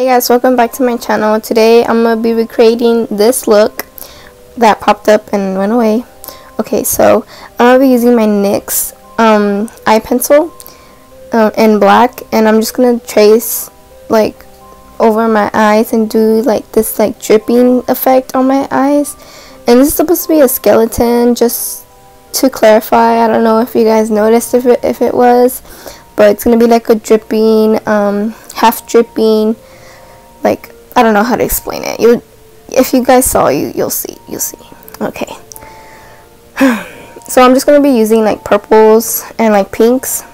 Hey guys, welcome back to my channel. Today I'm going to be recreating this look that popped up and went away. Okay, so I'm going to be using my NYX um, eye pencil uh, in black and I'm just going to trace like over my eyes and do like this like dripping effect on my eyes. And this is supposed to be a skeleton just to clarify. I don't know if you guys noticed if it, if it was, but it's going to be like a dripping, um, half dripping like I don't know how to explain it. You, if you guys saw, you you'll see. You'll see. Okay. so I'm just gonna be using like purples and like pinks,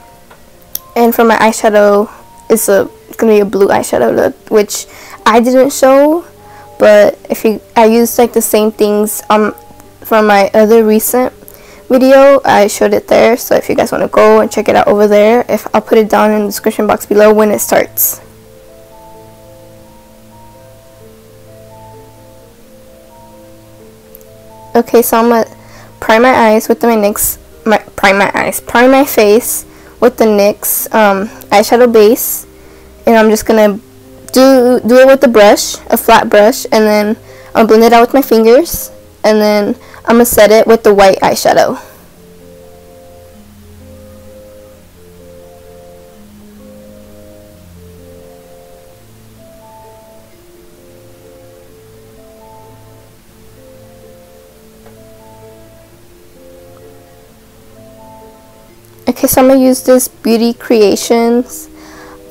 and for my eyeshadow, it's a it's gonna be a blue eyeshadow look, which I didn't show, but if you I used like the same things um from my other recent video I showed it there so if you guys want to go and check it out over there if I'll put it down in the description box below when it starts Okay, so I'm gonna prime my eyes with my NYX, my, prime my eyes, prime my face with the NYX um, eyeshadow base, and I'm just gonna do do it with the brush, a flat brush, and then I'll blend it out with my fingers, and then I'm gonna set it with the white eyeshadow. Okay, so I'm going to use this Beauty Creations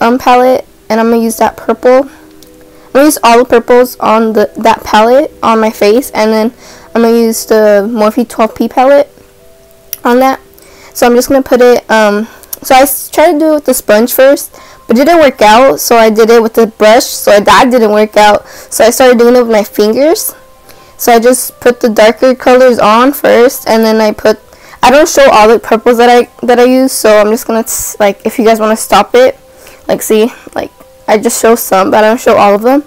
um, palette, and I'm going to use that purple. I'm going to use all the purples on the that palette on my face, and then I'm going to use the Morphe 12P palette on that. So I'm just going to put it, um, so I tried to do it with the sponge first, but it didn't work out, so I did it with the brush, so that didn't work out, so I started doing it with my fingers. So I just put the darker colors on first, and then I put I don't show all the purples that I that I use, so I'm just gonna like if you guys want to stop it, like see, like I just show some, but I don't show all of them.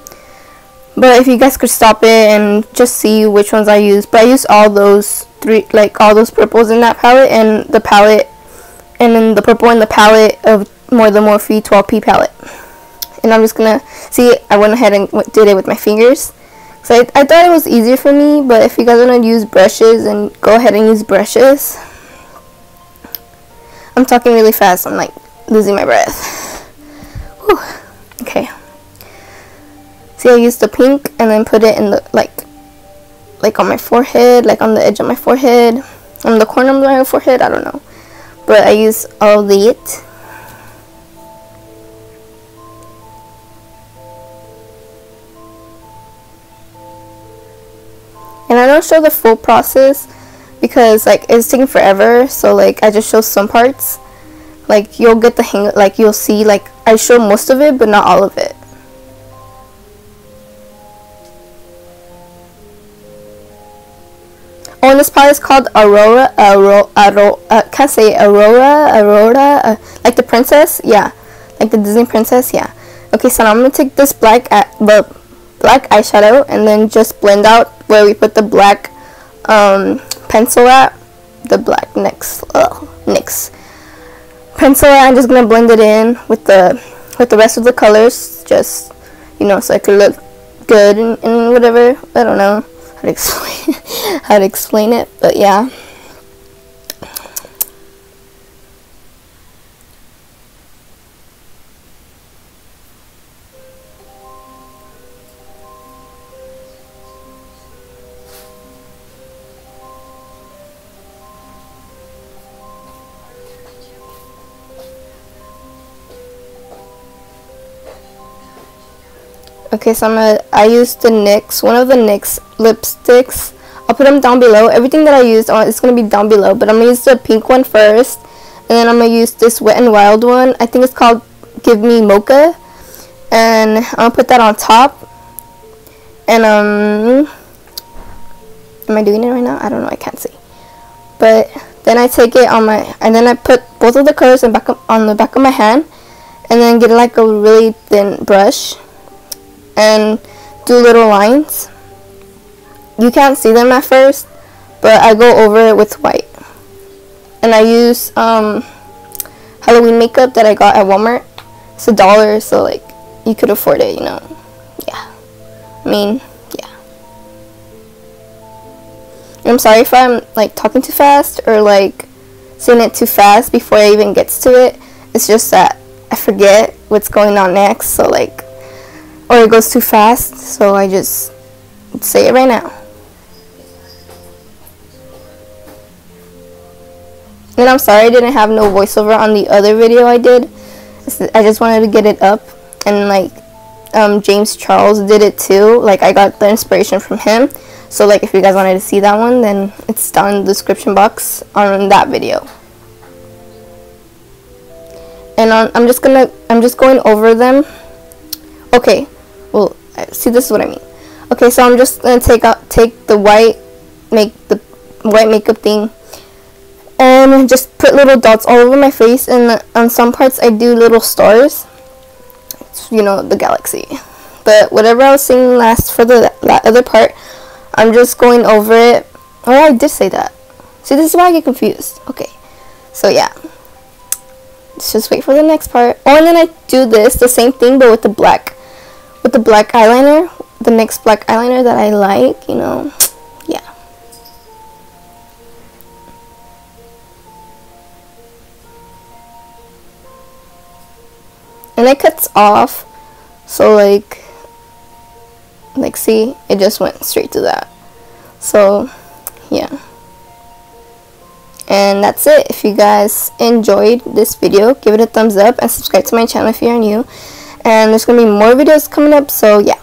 But if you guys could stop it and just see which ones I use, but I use all those three, like all those purples in that palette and the palette, and then the purple in the palette of more the Morphe 12P palette. And I'm just gonna see. I went ahead and did it with my fingers. So I, I thought it was easier for me, but if you guys want to use brushes, and go ahead and use brushes. I'm talking really fast. I'm like losing my breath. Whew. Okay. See, I used the pink and then put it in the like, like on my forehead, like on the edge of my forehead, on the corner of my forehead. I don't know, but I use all of it. And I don't show the full process because like it's taking forever so like I just show some parts. Like you'll get the hang like you'll see like I show most of it but not all of it. Oh, and this part is called Aurora, Aurora, Aurora uh, can't say Aurora, Aurora, uh, like the princess, yeah, like the Disney princess, yeah. Okay, so now I'm gonna take this black, the black eyeshadow and then just blend out where we put the black um, pencil at the black NYX NYX. Pencil at I'm just gonna blend it in with the with the rest of the colors just you know so it could look good and, and whatever. I don't know how to explain how to explain it but yeah Okay, so I'm gonna, I used the NYX, one of the NYX lipsticks. I'll put them down below. Everything that I used on is gonna be down below, but I'm gonna use the pink one first, and then I'm gonna use this Wet n Wild one. I think it's called Give Me Mocha, and I'm gonna put that on top. And um, am I doing it right now? I don't know. I can't see. But then I take it on my, and then I put both of the colors in back of, on the back of my hand, and then get like a really thin brush and do little lines. You can't see them at first, but I go over it with white. And I use um, Halloween makeup that I got at Walmart. It's a dollar, so like you could afford it, you know. Yeah. I mean, yeah. I'm sorry if I'm like talking too fast or like saying it too fast before I even gets to it. It's just that I forget what's going on next, so like, or it goes too fast, so I just say it right now. And I'm sorry I didn't have no voiceover on the other video I did. I just wanted to get it up. And like um, James Charles did it too. Like I got the inspiration from him. So like if you guys wanted to see that one, then it's down in the description box on that video. And on, I'm just gonna, I'm just going over them. Okay, well, see this is what I mean. Okay, so I'm just gonna take out, take the white, make the white makeup thing and just put little dots all over my face and on some parts I do little stars it's, you know the galaxy. But whatever I was saying last for the that other part I'm just going over it. Oh I did say that. See this is why I get confused. Okay so yeah. Let's just wait for the next part. Oh and then I do this the same thing but with the black with the black eyeliner the next black eyeliner that I like you know yeah. and it cuts off so like like see it just went straight to that. So yeah. And that's it. If you guys enjoyed this video give it a thumbs up and subscribe to my channel if you're new and there's gonna be more videos coming up so yeah